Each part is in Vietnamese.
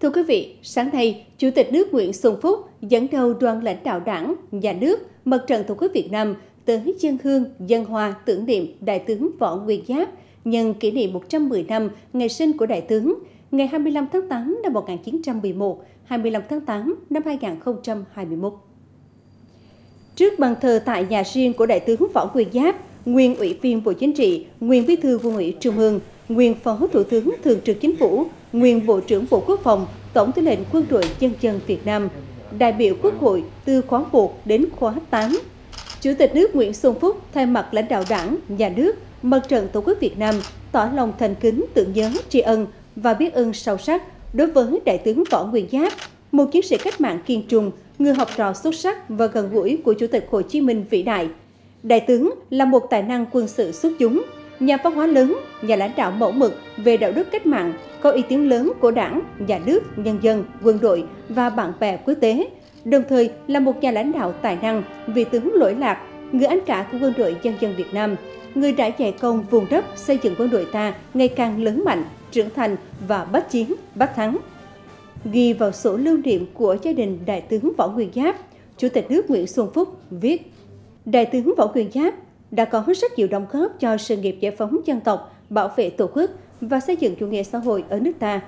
Thưa quý vị, sáng nay, Chủ tịch nước Nguyễn Xuân Phúc dẫn đầu đoàn lãnh đạo đảng, nhà nước, Mặt trận Tổ quốc Việt Nam tới dân hương, dân hoa tưởng niệm Đại tướng Võ Nguyên Giáp nhân kỷ niệm 110 năm ngày sinh của Đại tướng, ngày 25 tháng 8 năm 1911, 25 tháng 8 năm 2021. Trước bàn thờ tại nhà riêng của Đại tướng Võ Nguyên Giáp, nguyên ủy viên Bộ Chính trị, nguyên bí thư Quân ủy Trung ương, nguyên Phó Thủ tướng Thường trực Chính phủ, nguyên Bộ trưởng Bộ Quốc phòng, Tổng tư lệnh Quân đội Nhân dân Việt Nam, đại biểu Quốc hội từ khóa 1 đến khóa 8. Chủ tịch nước Nguyễn Xuân Phúc thay mặt lãnh đạo đảng, nhà nước, Mặt trận Tổ quốc Việt Nam tỏ lòng thành kính tưởng nhớ tri ân và biết ơn sâu sắc đối với Đại tướng Võ Nguyên Giáp, một chiến sĩ cách mạng kiên trung, người học trò xuất sắc và gần gũi của Chủ tịch Hồ Chí Minh vĩ đại. Đại tướng là một tài năng quân sự xuất chúng, nhà văn hóa lớn, nhà lãnh đạo mẫu mực về đạo đức cách mạng, có uy tín lớn của đảng, nhà nước, nhân dân, quân đội và bạn bè quốc tế, đồng thời là một nhà lãnh đạo tài năng, vị tướng lỗi lạc, người anh cả của quân đội nhân dân Việt Nam, người đã dạy công vùng đất xây dựng quân đội ta ngày càng lớn mạnh, trưởng thành và bắt chiến, bắt thắng. Ghi vào sổ lưu niệm của gia đình Đại tướng Võ Nguyên Giáp, Chủ tịch nước Nguyễn Xuân Phúc viết Đại tướng Võ Nguyên Giáp đã có rất nhiều đóng góp cho sự nghiệp giải phóng dân tộc, bảo vệ Tổ quốc và xây dựng chủ nghĩa xã hội ở nước ta.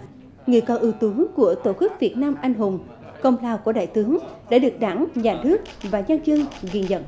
Người con ưu tú của Tổ quốc Việt Nam anh hùng, công lao của đại tướng đã được đảng, nhà nước và nhân dân ghi nhận.